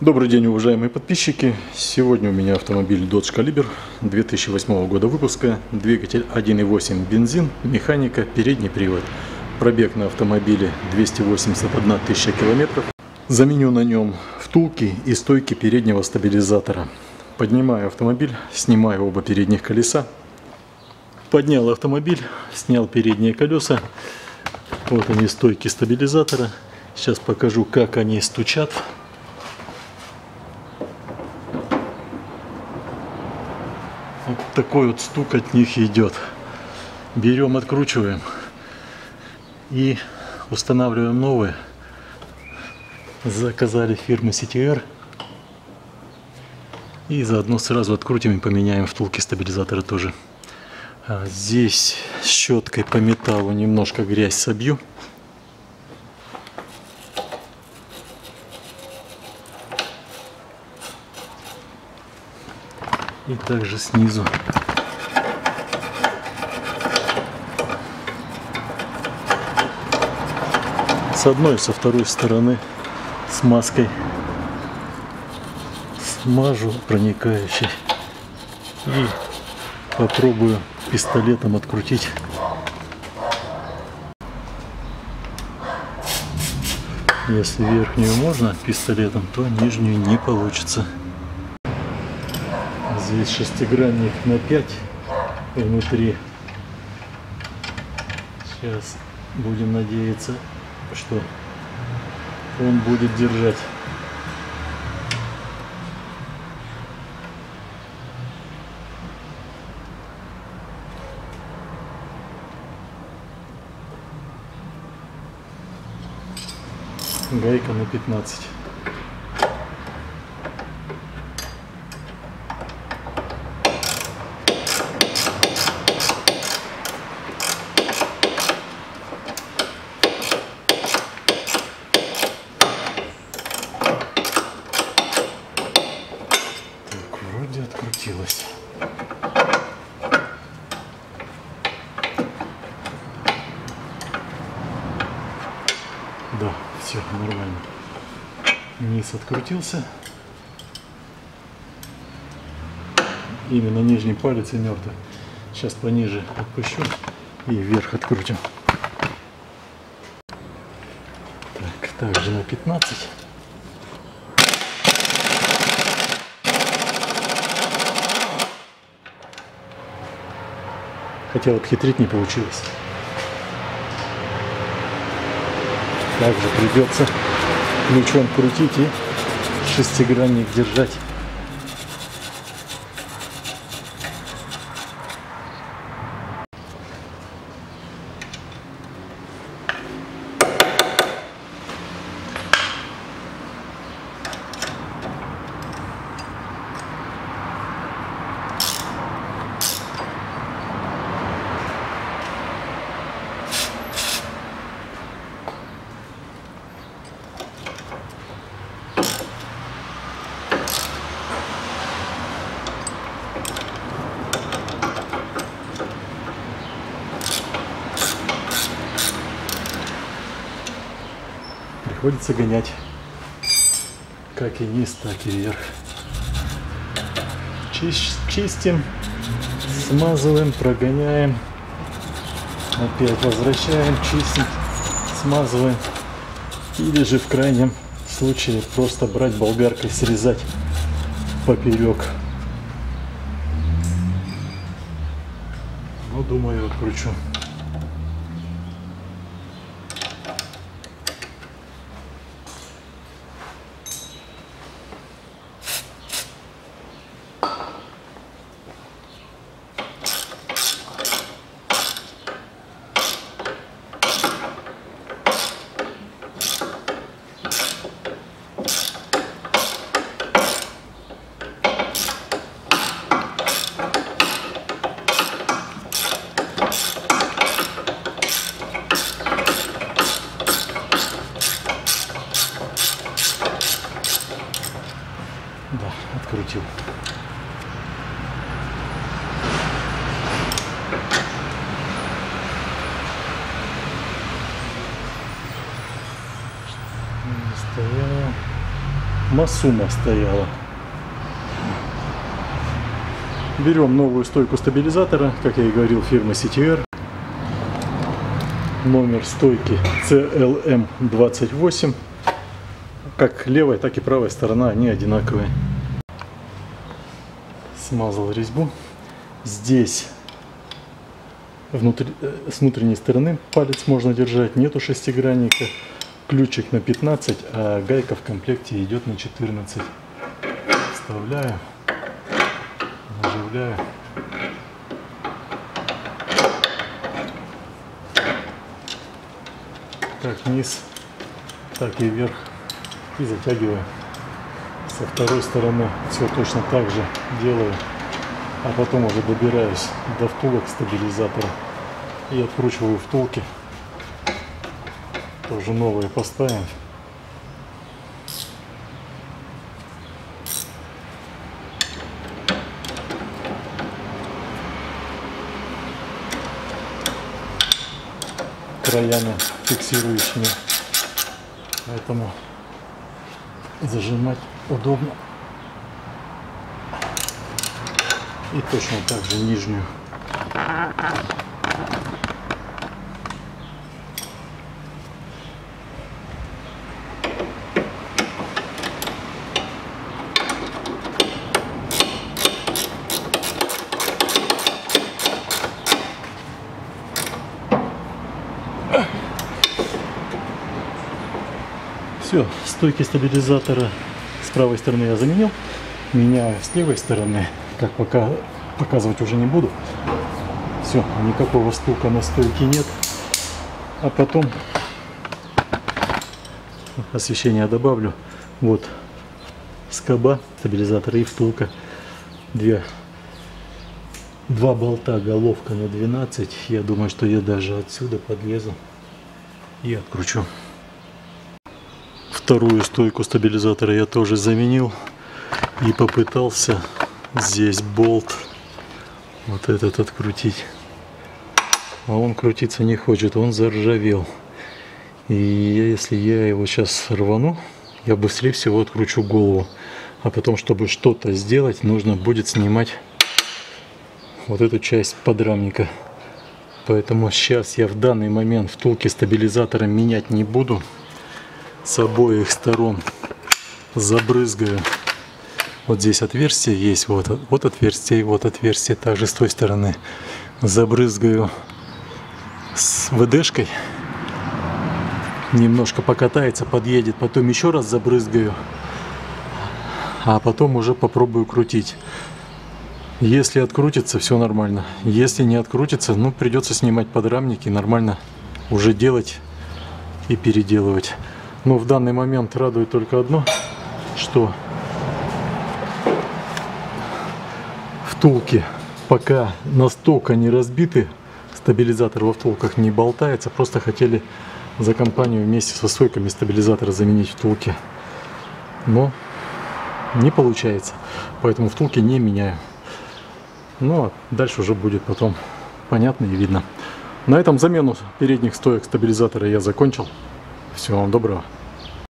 Добрый день, уважаемые подписчики. Сегодня у меня автомобиль Dodge Caliber 2008 года выпуска. Двигатель 1.8 бензин, механика, передний привод. Пробег на автомобиле 281 тысяча километров. Заменю на нем втулки и стойки переднего стабилизатора. Поднимаю автомобиль, снимаю оба передних колеса. Поднял автомобиль, снял передние колеса. Вот они стойки стабилизатора. Сейчас покажу, как они стучат. Вот такой вот стук от них идет. Берем, откручиваем и устанавливаем новые. Заказали фирмы CTR. И заодно сразу открутим и поменяем втулки стабилизатора тоже. А здесь щеткой по металлу немножко грязь собью. И также снизу. С одной и со второй стороны смазкой смажу проникающей и попробую пистолетом открутить. Если верхнюю можно пистолетом то нижнюю не получится Здесь шестигранник на 5 внутри. Сейчас будем надеяться, что он будет держать. Гайка на 15. Да, все нормально. Низ открутился. Именно нижний палец и мертвый. Сейчас пониже отпущу и вверх открутим. Так, также на 15. Хотел обхитрить, не получилось. Также придется ключом крутить и шестигранник держать. Приходится гонять как и низ, так и вверх. Чистим, смазываем, прогоняем, опять возвращаем, чистим, смазываем. Или же в крайнем случае просто брать болгаркой, срезать поперек. Ну, думаю, откручу. Да, открутил. Не стояла. Масума стояла. Берем новую стойку стабилизатора, как я и говорил, фирмы CTR. Номер стойки CLM28. Как левая, так и правая сторона, они одинаковые. Смазал резьбу. Здесь внутри, э, с внутренней стороны палец можно держать, нету шестигранника. Ключик на 15, а гайка в комплекте идет на 14. Вставляю оживляю. Как вниз, так и вверх. И затягиваю. Со второй стороны все точно так же делаю. А потом уже добираюсь до втулок стабилизатора. И откручиваю втулки. Тоже новые поставим. краями фиксирующими. Поэтому зажимать удобно. И точно так же нижнюю. Все, стойки стабилизатора с правой стороны я заменил. Меняю с левой стороны, как пока показывать уже не буду. Все, никакого стука на стойке нет. А потом освещение добавлю. Вот скоба стабилизатора и втулка. Две, два болта, головка на 12. Я думаю, что я даже отсюда подлезу и откручу. Вторую стойку стабилизатора я тоже заменил и попытался здесь болт вот этот открутить. А он крутиться не хочет, он заржавел. И если я его сейчас рвану, я быстрее всего откручу голову. А потом, чтобы что-то сделать, нужно будет снимать вот эту часть подрамника. Поэтому сейчас я в данный момент втулки стабилизатора менять не буду с обоих сторон забрызгаю. Вот здесь отверстие есть, вот, вот отверстие, вот отверстие, также с той стороны. Забрызгаю с ВДшкой. Немножко покатается, подъедет, потом еще раз забрызгаю. А потом уже попробую крутить. Если открутится, все нормально. Если не открутится, ну придется снимать подрамники, нормально уже делать и переделывать. Но в данный момент радует только одно, что втулки пока настолько не разбиты, стабилизатор во втулках не болтается, просто хотели за компанию вместе со стойками стабилизатора заменить втулки. Но не получается, поэтому втулки не меняю. Ну а дальше уже будет потом понятно и видно. На этом замену передних стоек стабилизатора я закончил. Всего вам доброго.